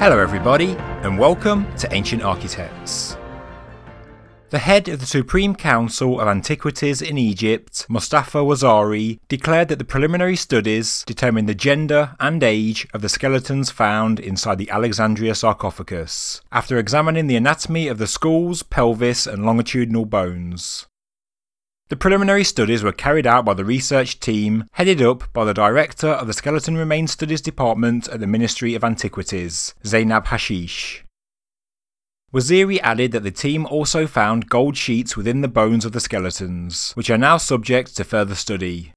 Hello, everybody, and welcome to Ancient Architects. The head of the Supreme Council of Antiquities in Egypt, Mostafa Waziri, declared that the preliminary studies determined the gender and age of the skeletons found inside the Alexandria sarcophagus, after examining the anatomy of the skulls, pelvis, and longitudinal bones. The preliminary studies were carried out by the research team headed up by the director of the Skeleton Remains Studies Department at the Ministry of Antiquities, Zainab Hashish. Waziri added that the team also found gold sheets within the bones of the skeletons, which are now subject to further study.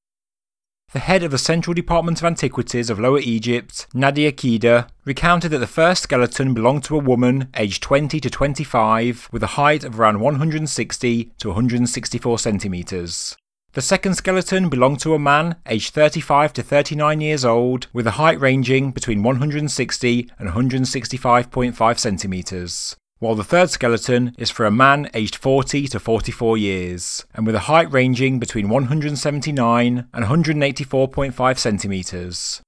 The head of the Central Department of Antiquities of Lower Egypt, Nadia Kida, recounted that the first skeleton belonged to a woman aged 20 to 25 with a height of around 160 to 164 centimetres. The second skeleton belonged to a man aged 35 to 39 years old with a height ranging between 160 and 165.5 centimetres while the third skeleton is for a man aged 40 to 44 years, and with a height ranging between 179 and 184.5 centimetres.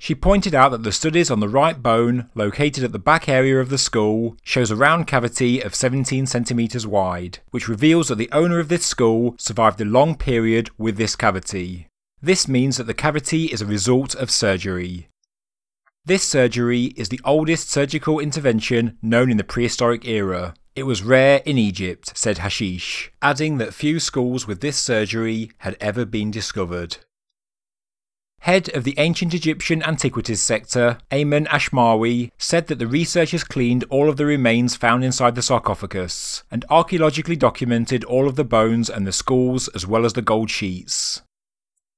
She pointed out that the studies on the right bone, located at the back area of the skull, shows a round cavity of 17 centimetres wide, which reveals that the owner of this skull survived a long period with this cavity. This means that the cavity is a result of surgery. This surgery is the oldest surgical intervention known in the prehistoric era. It was rare in Egypt, said Hashish, adding that few skulls with this surgery had ever been discovered. Head of the ancient Egyptian antiquities sector, Ayman Ashmawi, said that the researchers cleaned all of the remains found inside the sarcophagus and archaeologically documented all of the bones and the skulls as well as the gold sheets.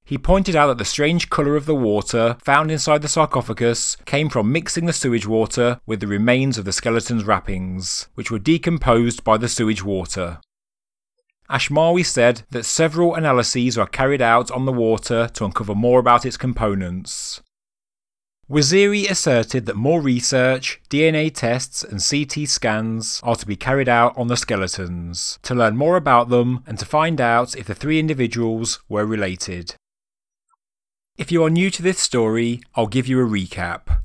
He pointed out that the strange colour of the water found inside the sarcophagus came from mixing the sewage water with the remains of the skeleton's wrappings, which were decomposed by the sewage water. Ashmawi said that several analyses are carried out on the water to uncover more about its components. Waziri asserted that more research, DNA tests, and CT scans are to be carried out on the skeletons to learn more about them and to find out if the three individuals were related. If you are new to this story, I'll give you a recap.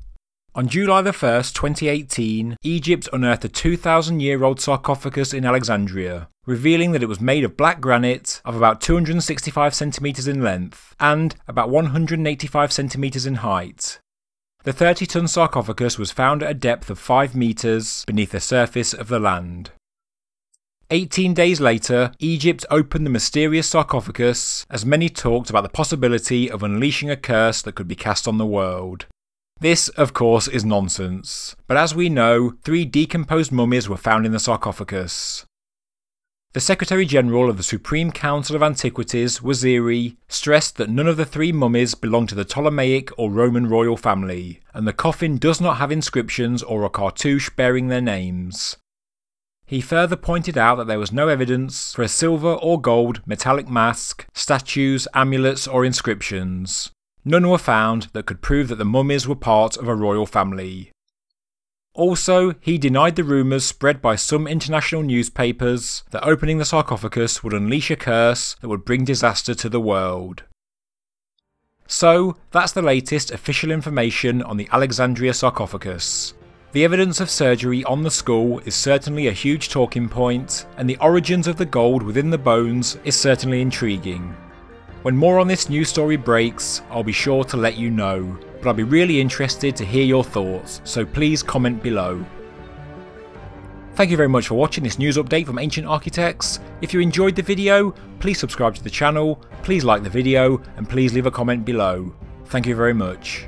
On July the 1st, 2018, Egypt unearthed a 2,000 year old sarcophagus in Alexandria, revealing that it was made of black granite of about 265 centimetres in length and about 185 centimetres in height. The 30 ton sarcophagus was found at a depth of 5 metres beneath the surface of the land. 18 days later, Egypt opened the mysterious sarcophagus as many talked about the possibility of unleashing a curse that could be cast on the world. This, of course, is nonsense, but as we know, three decomposed mummies were found in the sarcophagus. The Secretary General of the Supreme Council of Antiquities, Waziri, stressed that none of the three mummies belonged to the Ptolemaic or Roman royal family, and the coffin does not have inscriptions or a cartouche bearing their names. He further pointed out that there was no evidence for a silver or gold metallic mask, statues, amulets, or inscriptions. None were found that could prove that the mummies were part of a royal family. Also, he denied the rumours spread by some international newspapers that opening the sarcophagus would unleash a curse that would bring disaster to the world. So, that's the latest official information on the Alexandria sarcophagus. The evidence of surgery on the skull is certainly a huge talking point, and the origins of the gold within the bones is certainly intriguing. When more on this news story breaks, I'll be sure to let you know, but I'll be really interested to hear your thoughts, so please comment below. Thank you very much for watching this news update from Ancient Architects. If you enjoyed the video, please subscribe to the channel, please like the video, and please leave a comment below. Thank you very much.